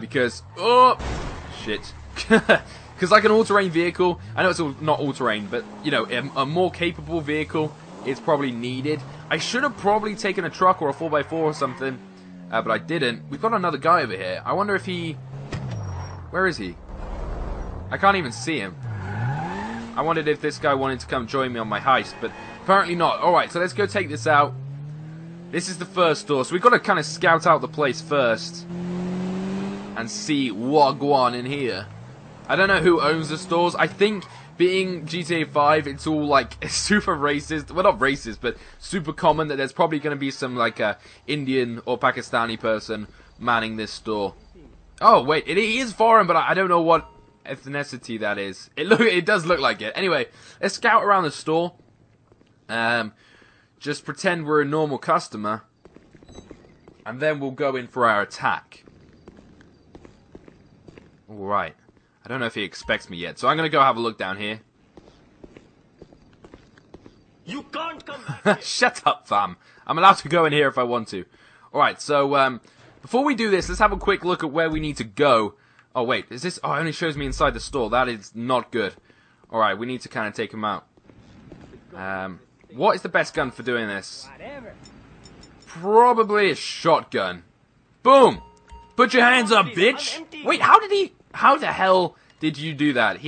because oh shit. Because like an all-terrain vehicle I know it's all, not all-terrain but you know a, a, more capable vehicle is probably needed. I should have probably taken a truck or a 4x4 or something uh, but I didn't. We've got another guy over here. I wonder if he where is he? I can't even see him. I wondered if this guy wanted to come join me on my heist but apparently not. Alright so let's go take this out. This is the first door so we've got to kind of scout out the place first and see go in here. I don't know who owns the stores. I think being GTA 5, it's all like super racist. Well, not racist, but super common that there's probably going to be some like uh, Indian or Pakistani person manning this store. Oh wait, it is foreign, but I don't know what ethnicity that is. It look, it does look like it. Anyway, let's scout around the store. Um, just pretend we're a normal customer, and then we'll go in for our attack. Alright. I don't know if he expects me yet, so I'm gonna go have a look down here. You can't come back Shut up, fam. I'm allowed to go in here if I want to. Alright, so, um, before we do this, let's have a quick look at where we need to go. Oh, wait, is this... Oh, it only shows me inside the store. That is not good. Alright, we need to kind of take him out. Um, what is the best gun for doing this? Probably a shotgun. Boom! Put your hands up, bitch! Wait, how did he... How the hell did you do that? He